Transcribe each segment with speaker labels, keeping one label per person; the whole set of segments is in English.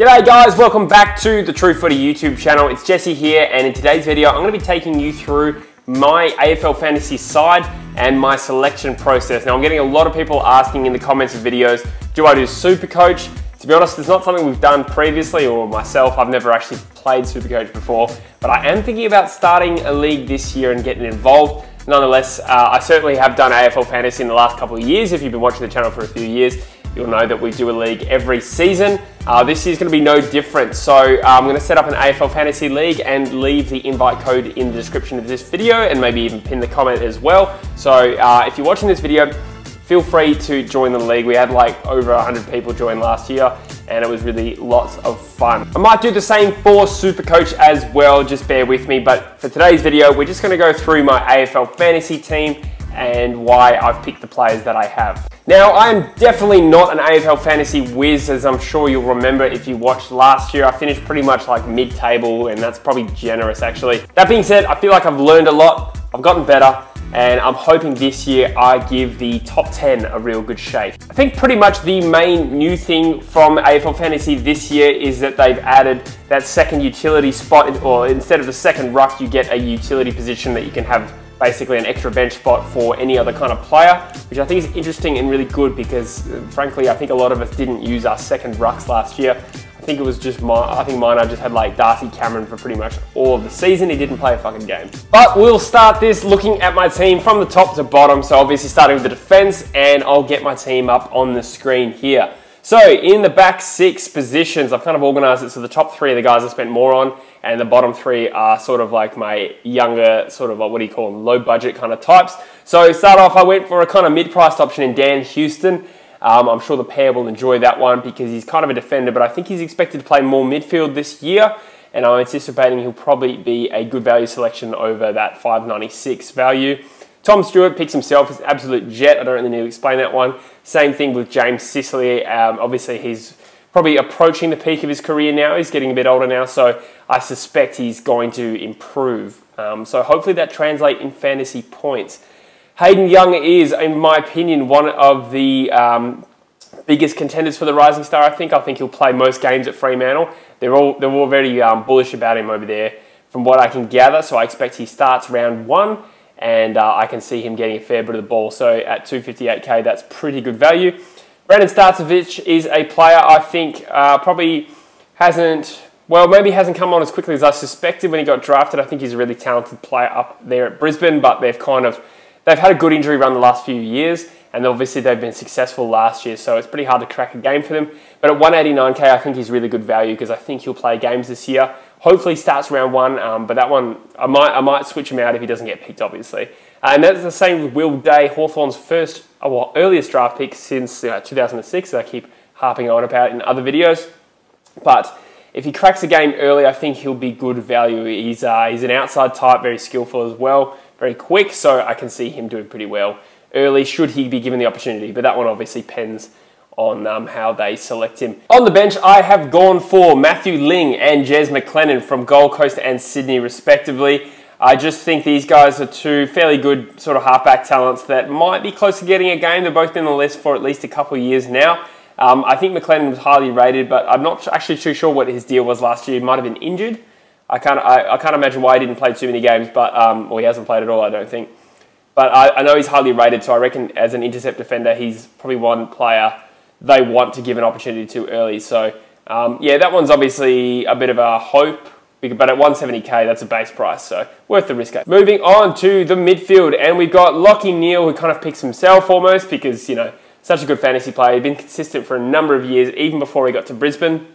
Speaker 1: G'day guys, welcome back to the True Footy YouTube channel. It's Jesse here and in today's video I'm going to be taking you through my AFL fantasy side and my selection process. Now I'm getting a lot of people asking in the comments of videos, do I do Super Coach? To be honest, it's not something we've done previously or myself. I've never actually played Super Coach before, but I am thinking about starting a league this year and getting involved. Nonetheless, uh, I certainly have done AFL fantasy in the last couple of years. If you've been watching the channel for a few years, you'll know that we do a league every season. Uh, this is going to be no different. So uh, I'm going to set up an AFL Fantasy League and leave the invite code in the description of this video and maybe even pin the comment as well. So uh, if you're watching this video, feel free to join the league. We had like over 100 people join last year and it was really lots of fun. I might do the same for Super Coach as well, just bear with me. But for today's video, we're just going to go through my AFL Fantasy team and why I've picked the players that I have. Now, I'm definitely not an AFL fantasy whiz, as I'm sure you'll remember if you watched last year. I finished pretty much like mid-table, and that's probably generous actually. That being said, I feel like I've learned a lot, I've gotten better, and I'm hoping this year I give the top 10 a real good shake. I think pretty much the main new thing from AFL Fantasy this year is that they've added that second utility spot, or instead of the second ruck, you get a utility position that you can have basically an extra bench spot for any other kind of player, which I think is interesting and really good because uh, frankly, I think a lot of us didn't use our second rucks last year. I think it was just my, I think mine, I just had like Darcy Cameron for pretty much all of the season. He didn't play a fucking game. But we'll start this looking at my team from the top to bottom. So obviously starting with the defense and I'll get my team up on the screen here. So in the back six positions, I've kind of organized it so the top three of the guys I spent more on and the bottom three are sort of like my younger, sort of what do you call them, low budget kind of types. So start off, I went for a kind of mid-priced option in Dan Houston. Um, I'm sure the pair will enjoy that one because he's kind of a defender, but I think he's expected to play more midfield this year, and I'm anticipating he'll probably be a good value selection over that 596 value. Tom Stewart picks himself as absolute jet. I don't really need to explain that one. Same thing with James Sicily. Um, obviously, he's probably approaching the peak of his career now. He's getting a bit older now, so I suspect he's going to improve. Um, so hopefully that translates in fantasy points. Hayden Young is, in my opinion, one of the um, biggest contenders for the Rising Star. I think. I think he'll play most games at Fremantle. They're all they're all very um, bullish about him over there, from what I can gather. So I expect he starts round one and uh, I can see him getting a fair bit of the ball. So at 258k, that's pretty good value. Brandon Starcevich is a player I think uh, probably hasn't, well, maybe hasn't come on as quickly as I suspected when he got drafted. I think he's a really talented player up there at Brisbane, but they've kind of, they've had a good injury run the last few years, and obviously they've been successful last year, so it's pretty hard to crack a game for them. But at 189k, I think he's really good value because I think he'll play games this year. Hopefully starts round one, um, but that one I might I might switch him out if he doesn't get picked, obviously. And that's the same with Will Day, Hawthorn's first, uh, well, earliest draft pick since uh, 2006. That I keep harping on about in other videos. But if he cracks the game early, I think he'll be good value. He's uh, he's an outside type, very skillful as well, very quick. So I can see him doing pretty well early. Should he be given the opportunity? But that one obviously depends on um, how they select him. On the bench, I have gone for Matthew Ling and Jez McLennan from Gold Coast and Sydney, respectively. I just think these guys are two fairly good sort of halfback talents that might be close to getting a game. They've both been on the list for at least a couple of years now. Um, I think McLennan was highly rated, but I'm not actually too sure what his deal was last year. He might have been injured. I can't, I, I can't imagine why he didn't play too many games, but um, well, he hasn't played at all, I don't think. But I, I know he's highly rated, so I reckon as an intercept defender, he's probably one player they want to give an opportunity to early. So, um, yeah, that one's obviously a bit of a hope, but at 170k, that's a base price, so worth the risk. Moving on to the midfield, and we've got Lachie Neale, who kind of picks himself almost because, you know, such a good fantasy player. He's been consistent for a number of years, even before he got to Brisbane,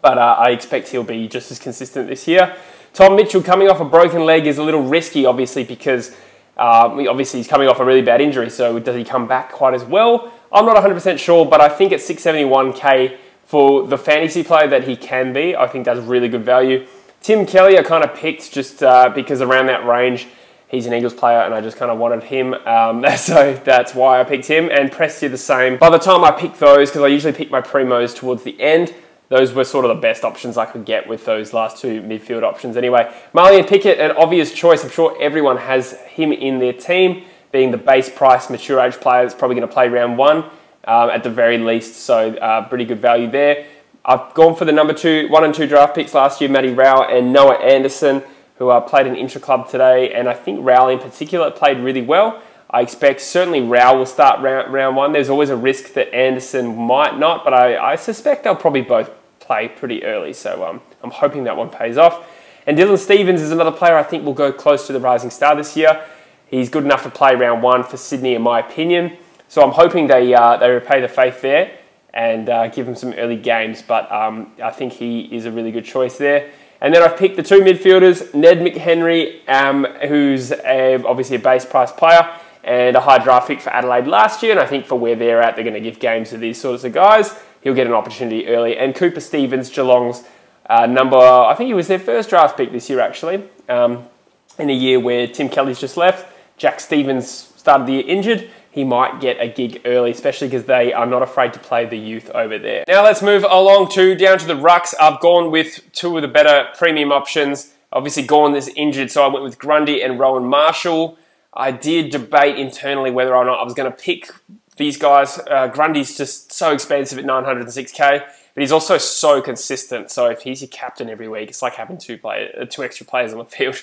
Speaker 1: but uh, I expect he'll be just as consistent this year. Tom Mitchell coming off a broken leg is a little risky, obviously, because um, obviously he's coming off a really bad injury, so does he come back quite as well? I'm not 100% sure, but I think at 671k for the fantasy player that he can be, I think that's really good value. Tim Kelly, I kind of picked just uh, because around that range, he's an Eagles player, and I just kind of wanted him. Um, so that's why I picked him. And Prestia the same. By the time I picked those, because I usually pick my primos towards the end, those were sort of the best options I could get with those last two midfield options. Anyway, Marlion Pickett, an obvious choice. I'm sure everyone has him in their team being the base price mature age player that's probably going to play round one um, at the very least. So uh, pretty good value there. I've gone for the number two, one and two draft picks last year, Matty Rowell and Noah Anderson, who uh, played an intra club today. And I think Rowell in particular played really well. I expect certainly Rowell will start round, round one. There's always a risk that Anderson might not, but I, I suspect they'll probably both play pretty early. So um, I'm hoping that one pays off. And Dylan Stephens is another player I think will go close to the Rising Star this year. He's good enough to play round one for Sydney, in my opinion. So I'm hoping they, uh, they repay the faith there and uh, give him some early games. But um, I think he is a really good choice there. And then I've picked the two midfielders, Ned McHenry, um, who's a, obviously a base price player and a high draft pick for Adelaide last year. And I think for where they're at, they're going to give games to these sorts of guys. He'll get an opportunity early. And Cooper Stephens, Geelong's uh, number, I think he was their first draft pick this year, actually, um, in a year where Tim Kelly's just left. Jack Stevens started the year injured. He might get a gig early, especially because they are not afraid to play the youth over there. Now let's move along to down to the rucks. I've gone with two of the better premium options. Obviously, Gawn is injured, so I went with Grundy and Rowan Marshall. I did debate internally whether or not I was going to pick these guys. Uh, Grundy's just so expensive at 906k, but he's also so consistent. So if he's your captain every week, it's like having two play, uh, two extra players on the field.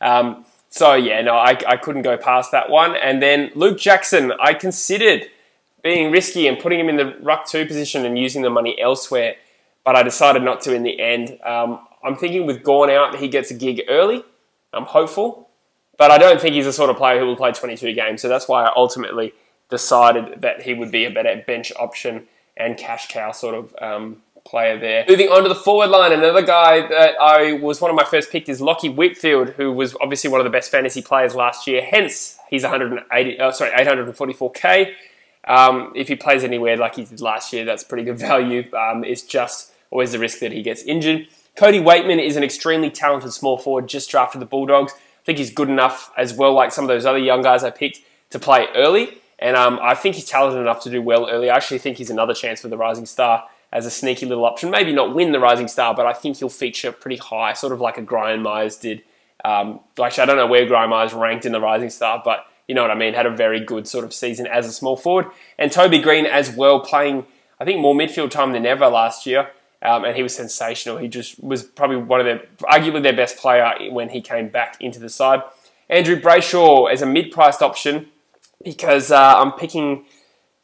Speaker 1: Um, so yeah, no, I, I couldn't go past that one. And then Luke Jackson, I considered being risky and putting him in the ruck two position and using the money elsewhere, but I decided not to in the end. Um, I'm thinking with Gawn out, he gets a gig early. I'm hopeful, but I don't think he's the sort of player who will play 22 games. So that's why I ultimately decided that he would be a better bench option and cash cow sort of um, player there. Moving on to the forward line, another guy that I was one of my first picked is Lachie Whitfield, who was obviously one of the best fantasy players last year. Hence, he's 180, uh, sorry, 844k. Um, if he plays anywhere like he did last year, that's pretty good value. Um, it's just always the risk that he gets injured. Cody Weightman is an extremely talented small forward, just drafted the Bulldogs. I think he's good enough as well, like some of those other young guys I picked, to play early. And um, I think he's talented enough to do well early. I actually think he's another chance for the Rising Star as a sneaky little option. Maybe not win the Rising Star, but I think he'll feature pretty high, sort of like a Brian Myers did. Um, actually, I don't know where Brian Myers ranked in the Rising Star, but you know what I mean. Had a very good sort of season as a small forward, and Toby Greene as well, playing I think more midfield time than ever last year. Um, and he was sensational. He just was probably one of their, arguably their best player when he came back into the side. Andrew Brayshaw as a mid-priced option because uh, I'm picking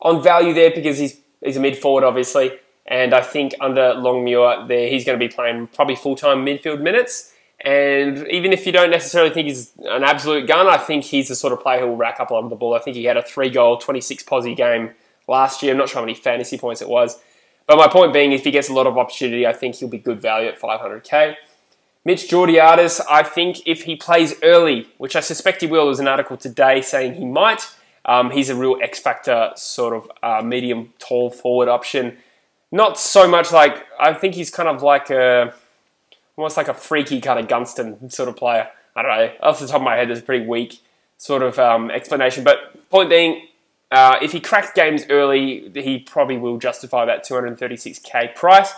Speaker 1: on value there because he's he's a mid forward, obviously. And I think under Longmuir, there he's going to be playing probably full time midfield minutes. And even if you don't necessarily think he's an absolute gun, I think he's the sort of player who will rack up a lot of the ball. I think he had a three goal, 26 posi game last year. I'm not sure how many fantasy points it was. But my point being, if he gets a lot of opportunity, I think he'll be good value at 500k. Mitch Georgiades, I think if he plays early, which I suspect he will, there's an article today saying he might. Um, he's a real X factor sort of uh, medium tall forward option not so much like I think he's kind of like a almost like a freaky kind of Gunston sort of player. I don't know. Off the top of my head, there's a pretty weak sort of um, explanation. But point being, uh, if he cracks games early, he probably will justify that 236k price.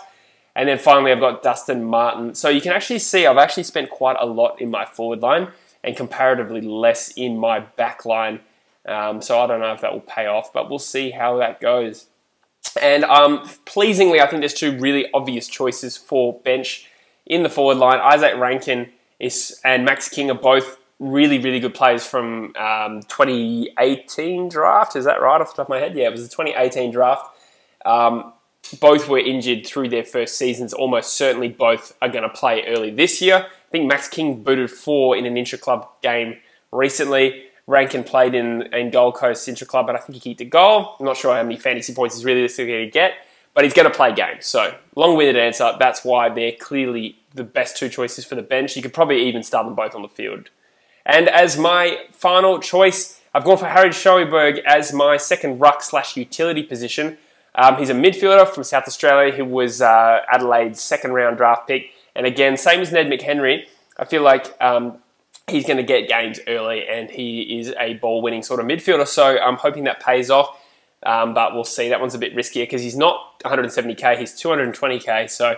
Speaker 1: And then finally, I've got Dustin Martin. So you can actually see I've actually spent quite a lot in my forward line and comparatively less in my back line. Um, so I don't know if that will pay off, but we'll see how that goes. And um, pleasingly, I think there's two really obvious choices for bench in the forward line. Izak Rankine is, and Max King are both really, really good players from um, 2018 draft. Is that right off the top of my head? Yeah, it was the 2018 draft. Um, both were injured through their first seasons. Almost certainly both are going to play early this year. I think Max King booted four in an intra-club game recently. Rankine played in, in Gold Coast Central Club, but I think he kicked a goal. I'm not sure how many fantasy points he's really going to get, but he's going to play games. So, long-winded answer. That's why they're clearly the best two choices for the bench. You could probably even start them both on the field. And as my final choice, I've gone for Harry Schoenberg as my second ruck slash utility position. Um, he's a midfielder from South Australia who was uh, Adelaide's second round draft pick. And again, same as Ned McHenry, I feel like um, he's going to get games early and he is a ball winning sort of midfielder. So I'm hoping that pays off. Um, but we'll see. That one's a bit riskier because he's not 170k, he's 220k. So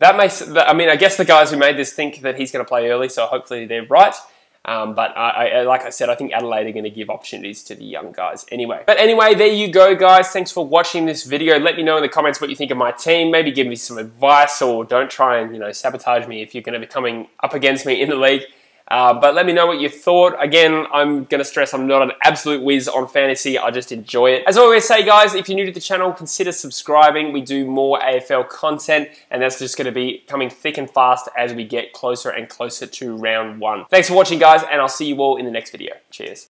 Speaker 1: that makes, I mean, I guess the guys who made this think that he's going to play early. So hopefully they're right. Um, but I, I, like I said, I think Adelaide are going to give opportunities to the young guys anyway. But anyway, there you go, guys. Thanks for watching this video. Let me know in the comments what you think of my team. Maybe give me some advice or don't try and, you know, sabotage me if you're going to be coming up against me in the league. Uh, but let me know what you thought. Again, I'm going to stress I'm not an absolute whiz on fantasy. I just enjoy it. As always say, guys, if you're new to the channel, consider subscribing. We do more AFL content, and that's just going to be coming thick and fast as we get closer and closer to round one. Thanks for watching, guys, and I'll see you all in the next video. Cheers.